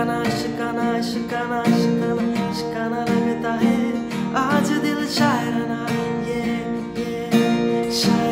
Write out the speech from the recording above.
शिकाना शिकाना शिकाना शिकाना शिकाना लगता है। आज दिल शायराना ये ये शायर